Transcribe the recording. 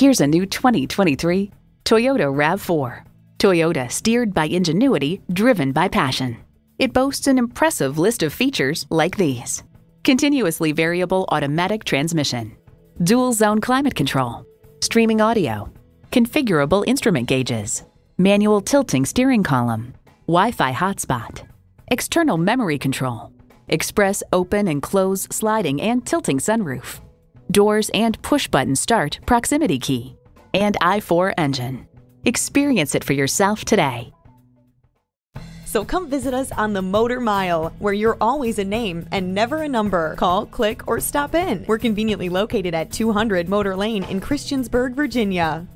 Here's a new 2023 Toyota RAV4. Toyota steered by ingenuity, driven by passion. It boasts an impressive list of features like these. Continuously variable automatic transmission, dual zone climate control, streaming audio, configurable instrument gauges, manual tilting steering column, Wi Fi hotspot, external memory control, express open and close sliding and tilting sunroof, doors and push button start proximity key, and i4 engine. Experience it for yourself today. So come visit us on the Motor Mile, where you're always a name and never a number. Call, click, or stop in. We're conveniently located at 200 Motor Lane in Christiansburg, Virginia.